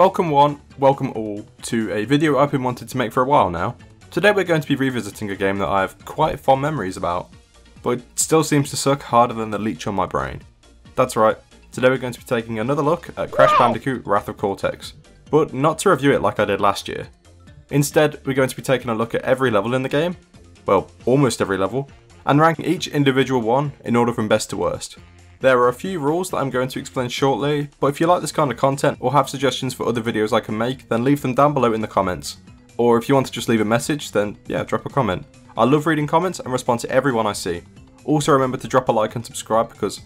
Welcome one, welcome all, to a video I've been wanting to make for a while now. Today we're going to be revisiting a game that I have quite fond memories about, but it still seems to suck harder than the leech on my brain. That's right, today we're going to be taking another look at Crash Bandicoot Wrath of Cortex, but not to review it like I did last year. Instead, we're going to be taking a look at every level in the game, well, almost every level, and ranking each individual one in order from best to worst. There are a few rules that I'm going to explain shortly, but if you like this kind of content or have suggestions for other videos I can make, then leave them down below in the comments. Or if you want to just leave a message, then yeah, drop a comment. I love reading comments and respond to everyone I see. Also remember to drop a like and subscribe because,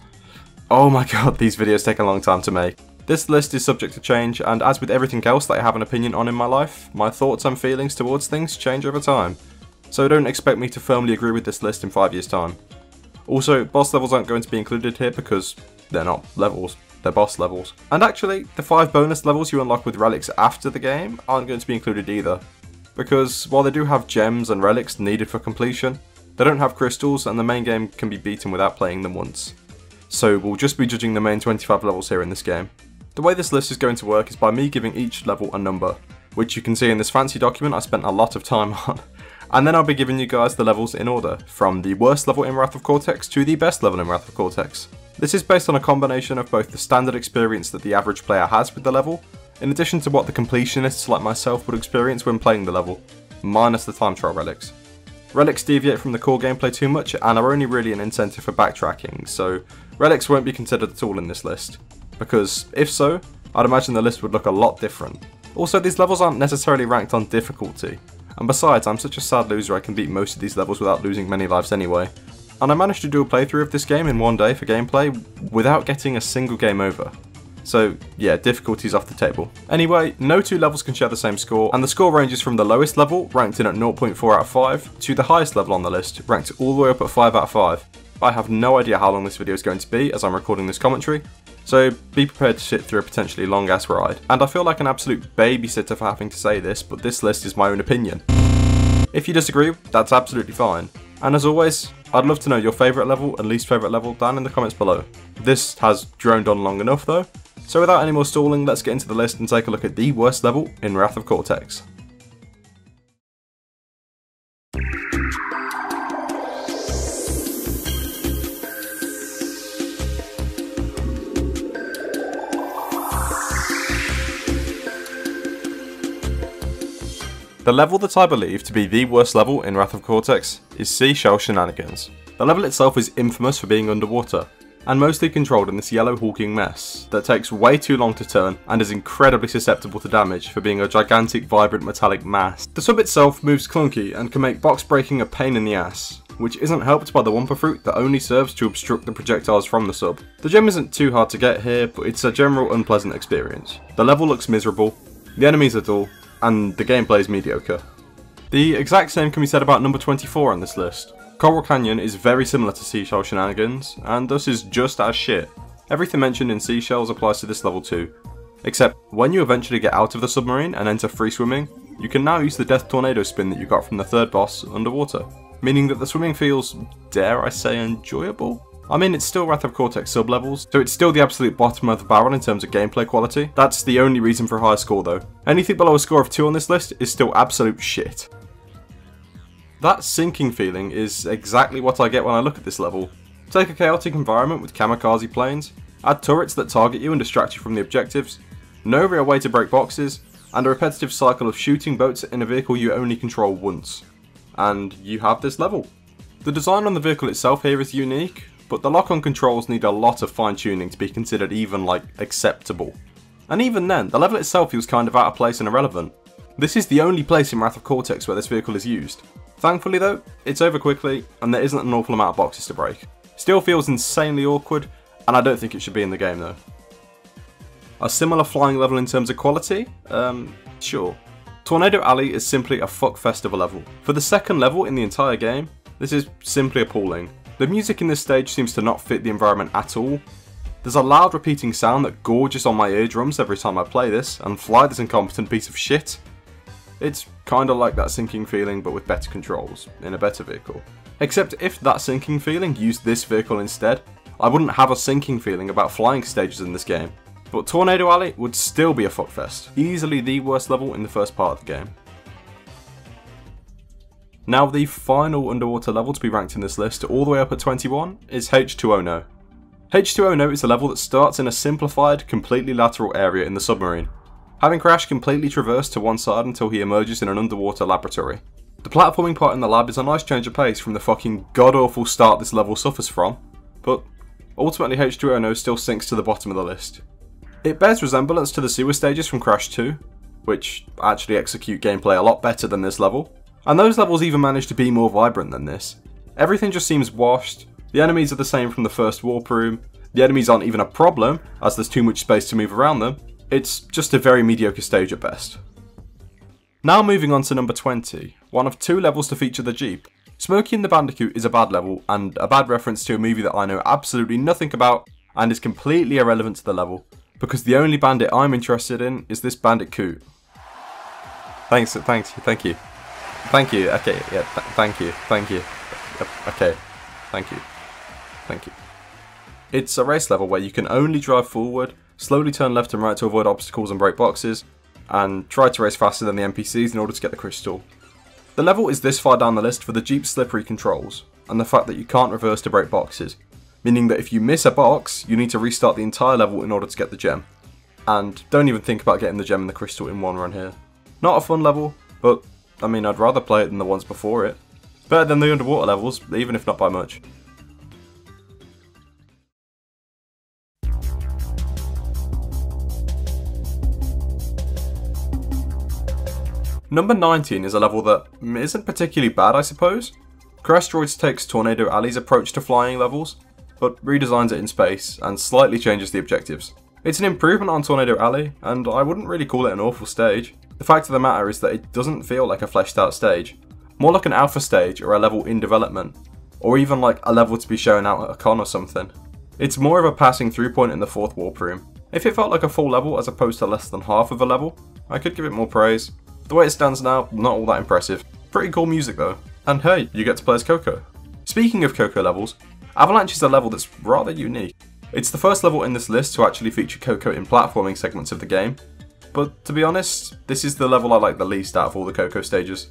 oh my god, these videos take a long time to make. This list is subject to change, and as with everything else that I have an opinion on in my life, my thoughts and feelings towards things change over time. So don't expect me to firmly agree with this list in 5 years time. Also, boss levels aren't going to be included here because they're not levels, they're boss levels. And actually, the 5 bonus levels you unlock with relics after the game aren't going to be included either. Because while they do have gems and relics needed for completion, they don't have crystals and the main game can be beaten without playing them once. So we'll just be judging the main 25 levels here in this game. The way this list is going to work is by me giving each level a number, which you can see in this fancy document I spent a lot of time on. And then I'll be giving you guys the levels in order, from the worst level in Wrath of Cortex to the best level in Wrath of Cortex. This is based on a combination of both the standard experience that the average player has with the level, in addition to what the completionists like myself would experience when playing the level, minus the time trial relics. Relics deviate from the core gameplay too much and are only really an incentive for backtracking, so relics won't be considered at all in this list. Because if so, I'd imagine the list would look a lot different. Also, these levels aren't necessarily ranked on difficulty, and besides, I'm such a sad loser I can beat most of these levels without losing many lives anyway. And I managed to do a playthrough of this game in one day for gameplay without getting a single game over. So yeah, difficulty's off the table. Anyway, no two levels can share the same score, and the score ranges from the lowest level, ranked in at 0.4 out of 5, to the highest level on the list, ranked all the way up at 5 out of 5. I have no idea how long this video is going to be as I'm recording this commentary, so be prepared to sit through a potentially long ass ride. And I feel like an absolute babysitter for having to say this, but this list is my own opinion. If you disagree, that's absolutely fine. And as always, I'd love to know your favourite level and least favourite level down in the comments below. This has droned on long enough though, so without any more stalling, let's get into the list and take a look at the worst level in Wrath of Cortex. The level that I believe to be the worst level in Wrath of Cortex is Seashell Shenanigans. The level itself is infamous for being underwater, and mostly controlled in this yellow hulking mess that takes way too long to turn and is incredibly susceptible to damage for being a gigantic vibrant metallic mass. The sub itself moves clunky and can make box breaking a pain in the ass, which isn't helped by the Wumpa Fruit that only serves to obstruct the projectiles from the sub. The gem isn't too hard to get here, but it's a general unpleasant experience. The level looks miserable, the enemies are dull, and the gameplay is mediocre. The exact same can be said about number 24 on this list. Coral Canyon is very similar to Seashell Shenanigans, and thus is just as shit. Everything mentioned in Seashells applies to this level too, except when you eventually get out of the submarine and enter free swimming, you can now use the Death Tornado spin that you got from the third boss underwater, meaning that the swimming feels, dare I say, enjoyable? I mean, it's still Wrath of Cortex sub-levels, so it's still the absolute bottom of the barrel in terms of gameplay quality. That's the only reason for a higher score though. Anything below a score of 2 on this list is still absolute shit. That sinking feeling is exactly what I get when I look at this level. Take a chaotic environment with kamikaze planes, add turrets that target you and distract you from the objectives, no real way to break boxes, and a repetitive cycle of shooting boats in a vehicle you only control once. And you have this level. The design on the vehicle itself here is unique, but the lock-on controls need a lot of fine-tuning to be considered even, like, acceptable. And even then, the level itself feels kind of out of place and irrelevant. This is the only place in Wrath of Cortex where this vehicle is used. Thankfully though, it's over quickly, and there isn't an awful amount of boxes to break. Still feels insanely awkward, and I don't think it should be in the game though. A similar flying level in terms of quality? Um, sure. Tornado Alley is simply a fuck festival level. For the second level in the entire game, this is simply appalling. The music in this stage seems to not fit the environment at all. There's a loud repeating sound that gorges on my eardrums every time I play this, and fly this incompetent piece of shit. It's kinda like that sinking feeling but with better controls, in a better vehicle. Except if that sinking feeling used this vehicle instead, I wouldn't have a sinking feeling about flying stages in this game. but Tornado Alley would still be a fuckfest, easily the worst level in the first part of the game. Now the final underwater level to be ranked in this list, all the way up at 21, is H2O H2O is a level that starts in a simplified, completely lateral area in the submarine, having Crash completely traversed to one side until he emerges in an underwater laboratory. The platforming part in the lab is a nice change of pace from the fucking god-awful start this level suffers from, but ultimately H2O still sinks to the bottom of the list. It bears resemblance to the sewer stages from Crash 2, which actually execute gameplay a lot better than this level, and those levels even manage to be more vibrant than this. Everything just seems washed, the enemies are the same from the first warp room, the enemies aren't even a problem, as there's too much space to move around them, it's just a very mediocre stage at best. Now moving on to number 20, one of two levels to feature the Jeep. Smokey and the Bandicoot is a bad level, and a bad reference to a movie that I know absolutely nothing about, and is completely irrelevant to the level, because the only bandit I'm interested in is this Bandicoot. Thanks, thanks, thank you. Thank you, okay, yeah, th thank you, thank you. Okay, thank you, thank you. It's a race level where you can only drive forward, slowly turn left and right to avoid obstacles and break boxes, and try to race faster than the NPCs in order to get the crystal. The level is this far down the list for the Jeep's slippery controls, and the fact that you can't reverse to break boxes, meaning that if you miss a box, you need to restart the entire level in order to get the gem. And don't even think about getting the gem and the crystal in one run here. Not a fun level, but I mean I'd rather play it than the ones before it. Better than the underwater levels, even if not by much. Number 19 is a level that isn't particularly bad I suppose. Crashteroids takes Tornado Alley's approach to flying levels, but redesigns it in space and slightly changes the objectives. It's an improvement on Tornado Alley, and I wouldn't really call it an awful stage. The fact of the matter is that it doesn't feel like a fleshed out stage, more like an alpha stage or a level in development, or even like a level to be shown out at a con or something. It's more of a passing through point in the fourth warp room. If it felt like a full level as opposed to less than half of a level, I could give it more praise, the way it stands now, not all that impressive. Pretty cool music though. And hey, you get to play as Coco. Speaking of Coco levels, Avalanche is a level that's rather unique. It's the first level in this list to actually feature Coco in platforming segments of the game, but to be honest, this is the level I like the least out of all the Coco stages.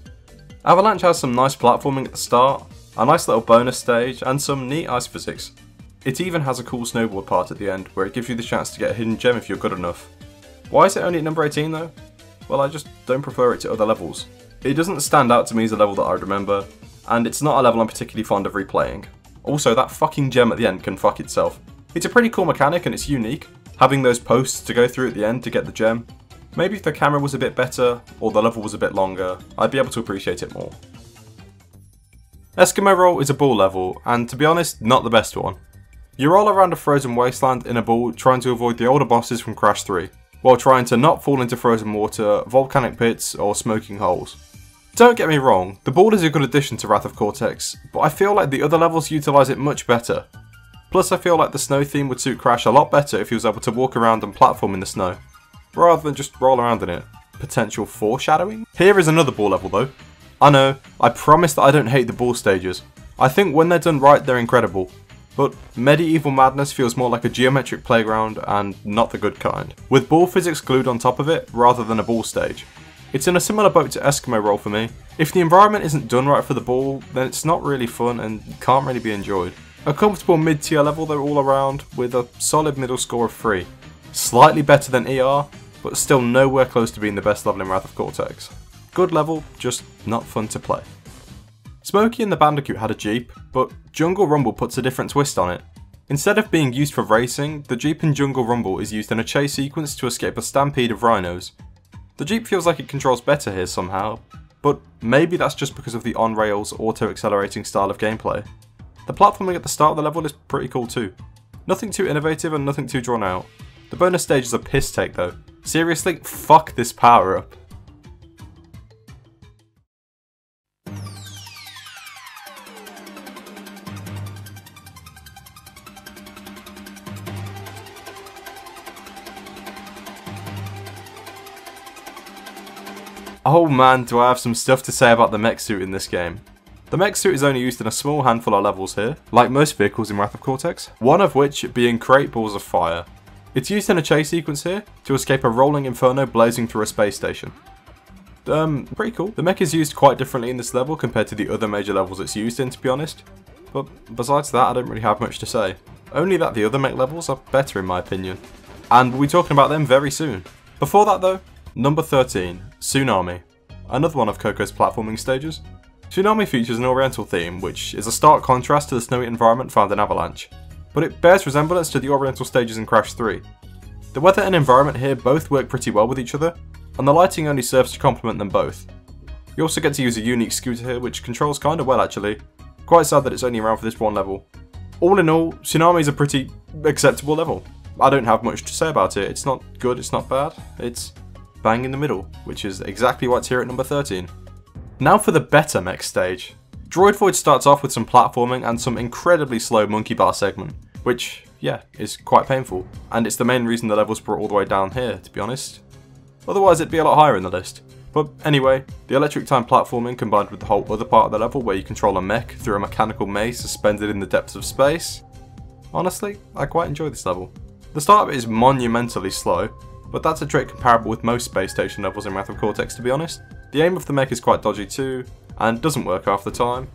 Avalanche has some nice platforming at the start, a nice little bonus stage, and some neat ice physics. It even has a cool snowboard part at the end, where it gives you the chance to get a hidden gem if you're good enough. Why is it only at number 18 though? well I just don't prefer it to other levels. It doesn't stand out to me as a level that I remember, and it's not a level I'm particularly fond of replaying. Also, that fucking gem at the end can fuck itself. It's a pretty cool mechanic and it's unique, having those posts to go through at the end to get the gem. Maybe if the camera was a bit better, or the level was a bit longer, I'd be able to appreciate it more. Eskimo Roll is a ball level, and to be honest, not the best one. You roll around a frozen wasteland in a ball trying to avoid the older bosses from Crash 3 while trying to not fall into frozen water, volcanic pits, or smoking holes. Don't get me wrong, the board is a good addition to Wrath of Cortex, but I feel like the other levels utilise it much better. Plus I feel like the snow theme would suit Crash a lot better if he was able to walk around and platform in the snow, rather than just roll around in it. Potential foreshadowing? Here is another ball level though. I know, I promise that I don't hate the ball stages. I think when they're done right they're incredible, but Medieval Madness feels more like a geometric playground and not the good kind, with ball physics glued on top of it rather than a ball stage. It's in a similar boat to Eskimo Roll for me. If the environment isn't done right for the ball, then it's not really fun and can't really be enjoyed. A comfortable mid-tier level though all around, with a solid middle score of 3. Slightly better than ER, but still nowhere close to being the best level in Wrath of Cortex. Good level, just not fun to play. Smokey and the Bandicoot had a Jeep, but Jungle Rumble puts a different twist on it. Instead of being used for racing, the Jeep in Jungle Rumble is used in a chase sequence to escape a stampede of rhinos. The Jeep feels like it controls better here somehow, but maybe that's just because of the on-rails auto-accelerating style of gameplay. The platforming at the start of the level is pretty cool too. Nothing too innovative and nothing too drawn out. The bonus stage is a piss take though. Seriously, fuck this power up. Oh man, do I have some stuff to say about the mech suit in this game. The mech suit is only used in a small handful of levels here, like most vehicles in Wrath of Cortex, one of which being Crate Balls of Fire. It's used in a chase sequence here to escape a rolling inferno blazing through a space station. Um, pretty cool. The mech is used quite differently in this level compared to the other major levels it's used in, to be honest. But besides that, I don't really have much to say. Only that the other mech levels are better in my opinion. And we'll be talking about them very soon. Before that though, number 13, Tsunami. Another one of Coco's platforming stages. Tsunami features an oriental theme, which is a stark contrast to the snowy environment found in Avalanche, but it bears resemblance to the oriental stages in Crash 3. The weather and environment here both work pretty well with each other, and the lighting only serves to complement them both. You also get to use a unique scooter here which controls kinda well actually, quite sad that it's only around for this one level. All in all, Tsunami is a pretty acceptable level. I don't have much to say about it, it's not good, it's not bad, it's bang in the middle, which is exactly what's here at number 13. Now for the better mech stage. Droid Void starts off with some platforming and some incredibly slow monkey bar segment, which, yeah, is quite painful, and it's the main reason the level's brought all the way down here, to be honest. Otherwise it'd be a lot higher in the list. But anyway, the electric time platforming combined with the whole other part of the level where you control a mech through a mechanical maze suspended in the depths of space. Honestly, I quite enjoy this level. The start is monumentally slow, but that's a trait comparable with most space station levels in Wrath of Cortex to be honest. The aim of the mech is quite dodgy too, and doesn't work half the time.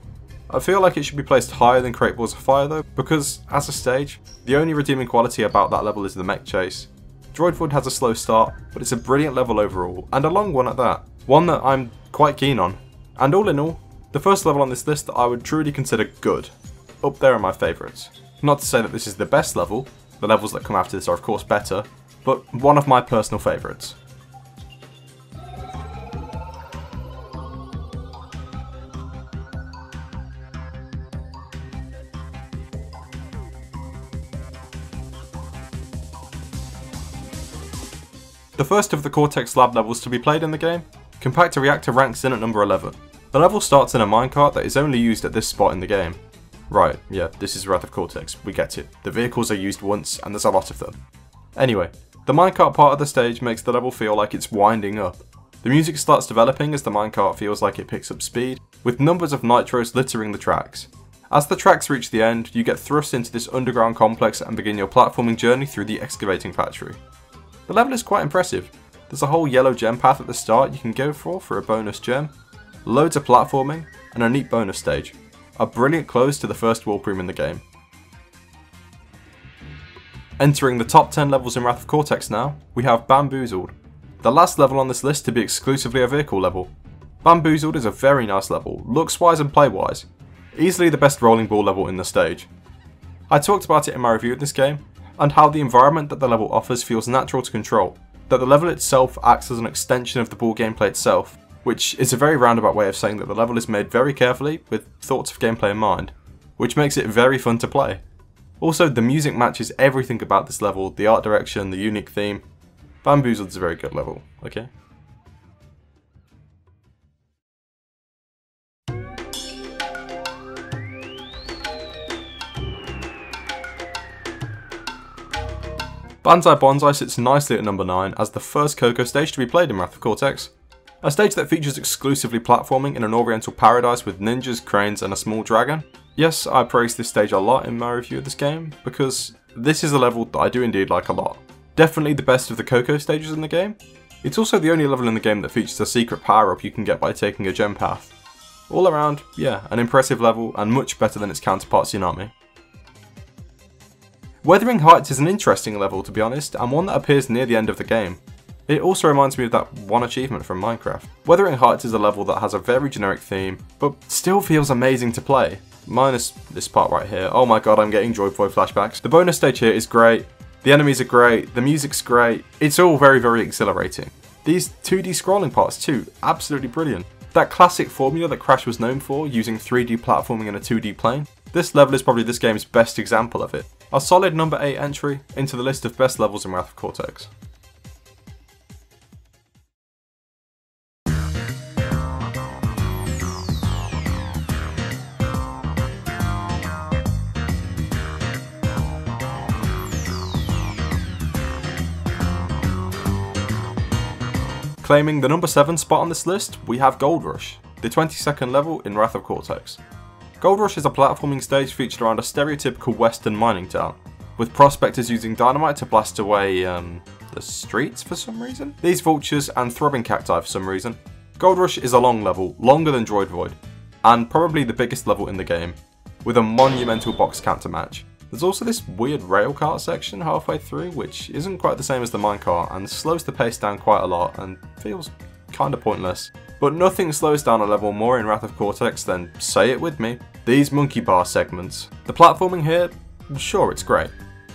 I feel like it should be placed higher than Crate Balls of Fire though, because, as a stage, the only redeeming quality about that level is the mech chase. Droid Void has a slow start, but it's a brilliant level overall, and a long one at that. One that I'm quite keen on. And all in all, the first level on this list that I would truly consider good. Up there are my favourites. Not to say that this is the best level, the levels that come after this are of course better, but one of my personal favourites. The first of the Cortex Lab levels to be played in the game, Compactor Reactor ranks in at number 11. The level starts in a minecart that is only used at this spot in the game. Right, yeah, this is Wrath of Cortex, we get it. The vehicles are used once and there's a lot of them. Anyway, the minecart part of the stage makes the level feel like it's winding up. The music starts developing as the minecart feels like it picks up speed, with numbers of nitros littering the tracks. As the tracks reach the end, you get thrust into this underground complex and begin your platforming journey through the excavating factory. The level is quite impressive. There's a whole yellow gem path at the start you can go for for a bonus gem, loads of platforming, and a neat bonus stage. A brilliant close to the first warp room in the game. Entering the top 10 levels in Wrath of Cortex now, we have Bamboozled, the last level on this list to be exclusively a vehicle level. Bamboozled is a very nice level, looks wise and play wise. Easily the best rolling ball level in the stage. I talked about it in my review of this game, and how the environment that the level offers feels natural to control, that the level itself acts as an extension of the ball gameplay itself, which is a very roundabout way of saying that the level is made very carefully with thoughts of gameplay in mind, which makes it very fun to play. Also, the music matches everything about this level, the art direction, the unique theme. Bamboozled is a very good level, okay? Banzai Bonsai sits nicely at number 9 as the first Coco stage to be played in Wrath of Cortex. A stage that features exclusively platforming in an oriental paradise with ninjas, cranes and a small dragon. Yes, I praise this stage a lot in my review of this game, because this is a level that I do indeed like a lot. Definitely the best of the Coco stages in the game. It's also the only level in the game that features a secret power up you can get by taking a gem path. All around, yeah, an impressive level and much better than its counterpart Tsunami. Wuthering Heights is an interesting level to be honest, and one that appears near the end of the game. It also reminds me of that one achievement from Minecraft. Wuthering Heights is a level that has a very generic theme, but still feels amazing to play. Minus this part right here. Oh my god, I'm getting Droid Void flashbacks. The bonus stage here is great, the enemies are great, the music's great, it's all very very exhilarating. These 2D scrolling parts too, absolutely brilliant. That classic formula that Crash was known for, using 3D platforming in a 2D plane, this level is probably this game's best example of it. A solid number 8 entry into the list of best levels in Wrath of Cortex. Claiming the number 7 spot on this list, we have Gold Rush, the 22nd level in Wrath of Cortex. Gold Rush is a platforming stage featured around a stereotypical western mining town. with prospectors using dynamite to blast away um, the streets for some reason. These vultures and throbbing cacti for some reason. Gold Rush is a long level, longer than Droid Void, and probably the biggest level in the game, with a monumental box count to match. There's also this weird rail cart section halfway through, which isn't quite the same as the minecart and slows the pace down quite a lot and feels kinda pointless. But nothing slows down a level more in Wrath of Cortex than, say it with me, these monkey bar segments. The platforming here, sure it's great,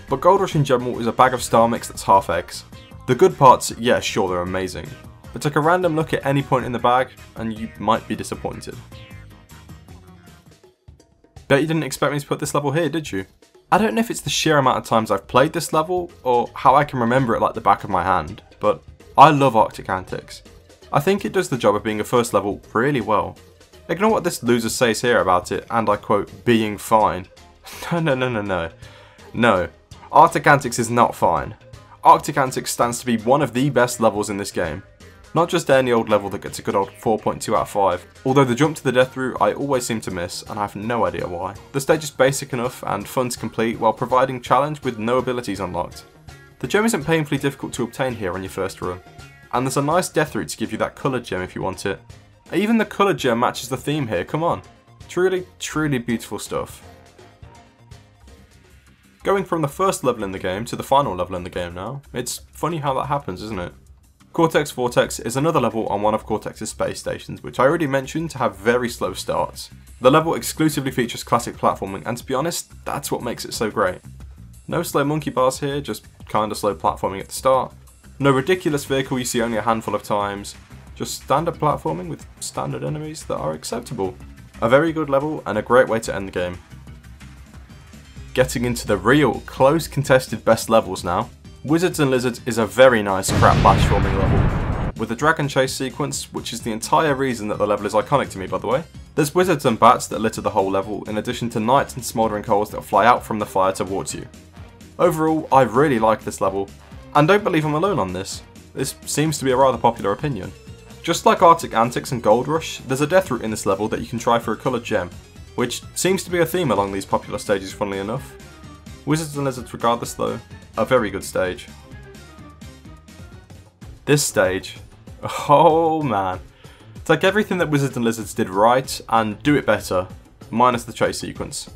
but Gold Rush in general is a bag of star mix that's half eggs. The good parts, yeah sure they're amazing, but take a random look at any point in the bag and you might be disappointed. Bet you didn't expect me to put this level here, did you? I don't know if it's the sheer amount of times I've played this level, or how I can remember it like the back of my hand, but I love Arctic Antics. I think it does the job of being a first level really well. Ignore what this loser says here about it, and I quote, being fine. No, no, no, no, no. No, Arctic Antics is not fine. Arctic Antics stands to be one of the best levels in this game. Not just any old level that gets a good old 4.2 out of 5, although the jump to the death route I always seem to miss and I have no idea why. The stage is basic enough and fun to complete while providing challenge with no abilities unlocked. The gem isn't painfully difficult to obtain here on your first run, and there's a nice death route to give you that coloured gem if you want it. Even the coloured gem matches the theme here, come on. Truly, truly beautiful stuff. Going from the first level in the game to the final level in the game now, it's funny how that happens, isn't it? Cortex Vortex is another level on one of Cortex's space stations, which I already mentioned to have very slow starts. The level exclusively features classic platforming, and to be honest, that's what makes it so great. No slow monkey bars here, just kinda slow platforming at the start. No ridiculous vehicle you see only a handful of times. Just standard platforming with standard enemies that are acceptable. A very good level and a great way to end the game. Getting into the real, close contested best levels now. Wizards and Lizards is a very nice crap bash forming level, with a dragon chase sequence, which is the entire reason that the level is iconic to me by the way. There's wizards and bats that litter the whole level, in addition to knights and smouldering coals that fly out from the fire towards you. Overall, I really like this level, and don't believe I'm alone on this. This seems to be a rather popular opinion. Just like Arctic Antics and Gold Rush, there's a death route in this level that you can try for a coloured gem, which seems to be a theme along these popular stages funnily enough. Wizards and Lizards regardless though, a very good stage. This stage, oh man. Take everything that Wizards and Lizards did right and do it better, minus the chase sequence.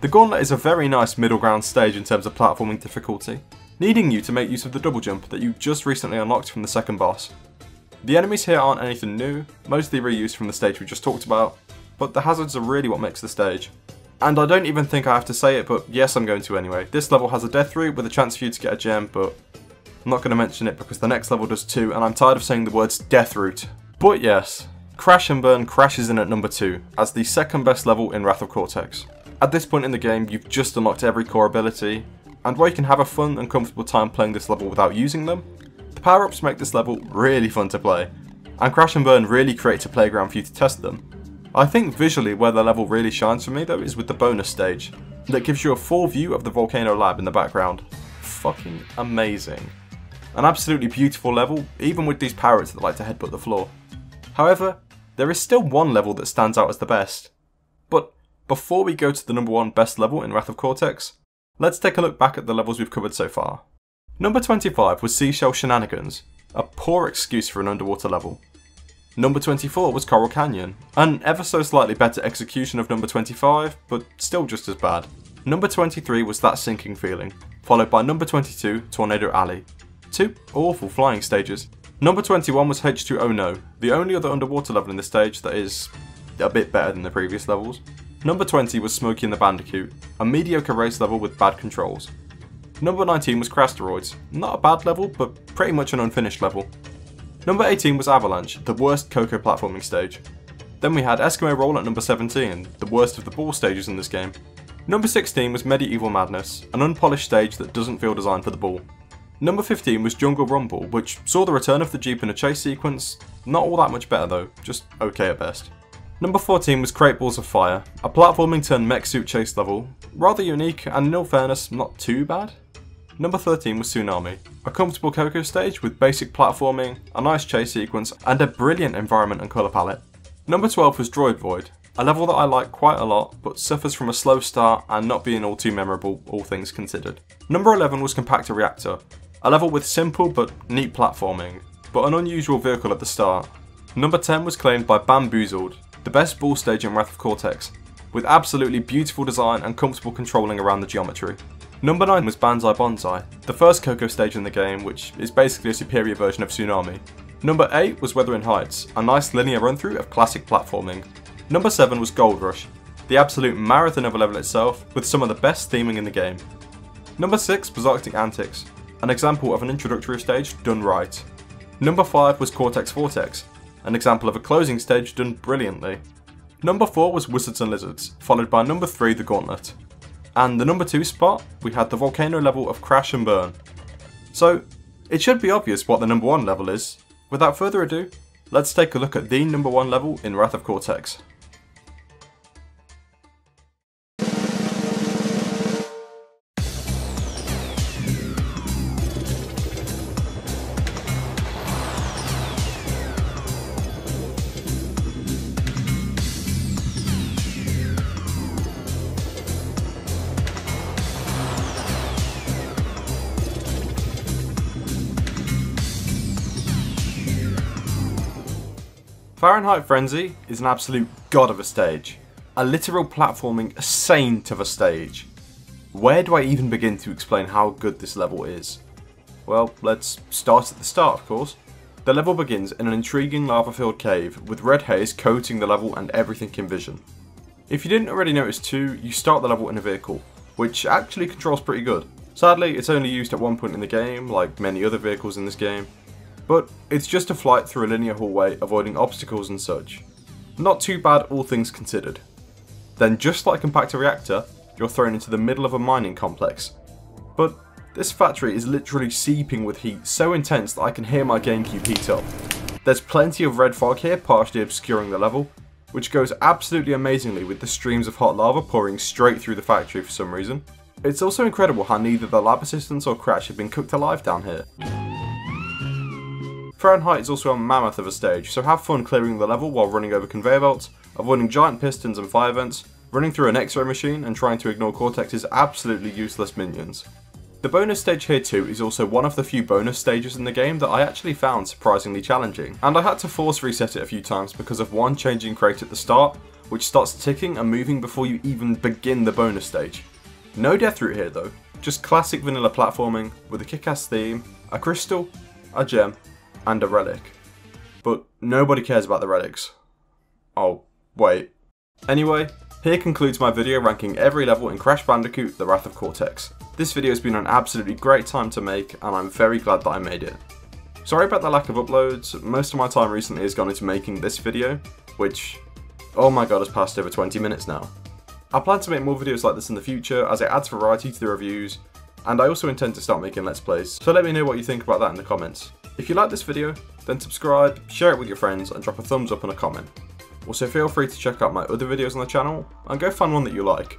The Gauntlet is a very nice middle ground stage in terms of platforming difficulty, needing you to make use of the double jump that you just recently unlocked from the second boss. The enemies here aren't anything new, mostly reused from the stage we just talked about, but the hazards are really what makes the stage. And I don't even think I have to say it, but yes, I'm going to anyway. This level has a death route with a chance for you to get a gem, but I'm not going to mention it because the next level does too, and I'm tired of saying the words death route. But yes, Crash and Burn crashes in at number 2, as the second best level in Wrath of Cortex. At this point in the game, you've just unlocked every core ability, and while you can have a fun and comfortable time playing this level without using them, the power-ups make this level really fun to play, and Crash and Burn really creates a playground for you to test them. I think visually where the level really shines for me though is with the bonus stage, that gives you a full view of the Volcano Lab in the background. Fucking amazing. An absolutely beautiful level, even with these parrots that like to headbutt the floor. However, there is still one level that stands out as the best. But before we go to the number one best level in Wrath of Cortex, let's take a look back at the levels we've covered so far. Number 25 was Seashell Shenanigans, a poor excuse for an underwater level. Number 24 was Coral Canyon, an ever so slightly better execution of number 25, but still just as bad. Number 23 was That Sinking Feeling, followed by number 22, Tornado Alley. Two awful flying stages. Number 21 was H2 Oh No, the only other underwater level in this stage that is a bit better than the previous levels. Number 20 was Smokey and the Bandicoot, a mediocre race level with bad controls. Number 19 was Crashteroids, not a bad level, but pretty much an unfinished level. Number 18 was Avalanche, the worst Coco platforming stage. Then we had Eskimo Roll at number 17, the worst of the ball stages in this game. Number 16 was Medieval Madness, an unpolished stage that doesn't feel designed for the ball. Number 15 was Jungle Rumble, which saw the return of the Jeep in a chase sequence, not all that much better though, just okay at best. Number 14 was Crate Balls of Fire, a platforming turned mech suit chase level, rather unique and in all fairness not too bad. Number 13 was Tsunami, a comfortable Coco stage with basic platforming, a nice chase sequence, and a brilliant environment and colour palette. Number 12 was Droid Void, A level that I like quite a lot, but suffers from a slow start and not being all too memorable, all things considered. Number 11 was Compactor Reactor, a level with simple but neat platforming, but an unusual vehicle at the start. Number 10 was claimed by Bamboozled, the best ball stage in Wrath of Cortex, with absolutely beautiful design and comfortable controlling around the geometry. Number 9 was Banzai Bonsai, the first Coco stage in the game, which is basically a superior version of Tsunami. Number 8 was Wuthering Heights, a nice linear run through of classic platforming. Number 7 was Gold Rush, the absolute marathon of a level itself, with some of the best theming in the game. Number 6 was Arctic Antics, an example of an introductory stage done right. Number 5 was Cortex Vortex, an example of a closing stage done brilliantly. Number 4 was Wizards and Lizards, followed by number 3 the Gauntlet. And the number 2 spot, we had the volcano level of Crash and Burn. So, it should be obvious what the number 1 level is. Without further ado, let's take a look at the number 1 level in Wrath of Cortex. Fahrenheit Frenzy is an absolute god of a stage. A literal platforming saint of a stage. Where do I even begin to explain how good this level is? Well, let's start at the start, of course. The level begins in an intriguing lava-filled cave, with red haze coating the level and everything in vision. If you didn't already notice too, you start the level in a vehicle, which actually controls pretty good. Sadly, it's only used at one point in the game, like many other vehicles in this game, but it's just a flight through a linear hallway avoiding obstacles and such. Not too bad all things considered. Then just like Compactor Reactor, you're thrown into the middle of a mining complex. But this factory is literally seeping with heat so intense that I can hear my GameCube heat up. There's plenty of red fog here partially obscuring the level, which goes absolutely amazingly with the streams of hot lava pouring straight through the factory for some reason. It's also incredible how neither the lab assistants or Crash have been cooked alive down here. Fahrenheit is also a mammoth of a stage, so have fun clearing the level while running over conveyor belts, avoiding giant pistons and fire vents, running through an x-ray machine and trying to ignore Cortex's absolutely useless minions. The bonus stage here too is also one of the few bonus stages in the game that I actually found surprisingly challenging, and I had to force reset it a few times because of one changing crate at the start, which starts ticking and moving before you even begin the bonus stage. No death route here though, just classic vanilla platforming with a kick-ass theme, a crystal, a gem, and a relic. But nobody cares about the relics. Oh, wait. Anyway, here concludes my video ranking every level in Crash Bandicoot The Wrath of Cortex. This video has been an absolutely great time to make and I'm very glad that I made it. Sorry about the lack of uploads, most of my time recently has gone into making this video, which, oh my god, has passed over 20 minutes now. I plan to make more videos like this in the future as it adds variety to the reviews, and I also intend to start making Let's Plays, so let me know what you think about that in the comments. If you like this video, then subscribe, share it with your friends and drop a thumbs up and a comment. Also feel free to check out my other videos on the channel and go find one that you like.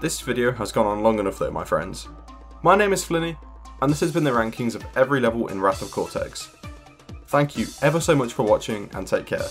This video has gone on long enough though my friends. My name is Flynny and this has been the rankings of every level in Wrath of Cortex. Thank you ever so much for watching and take care.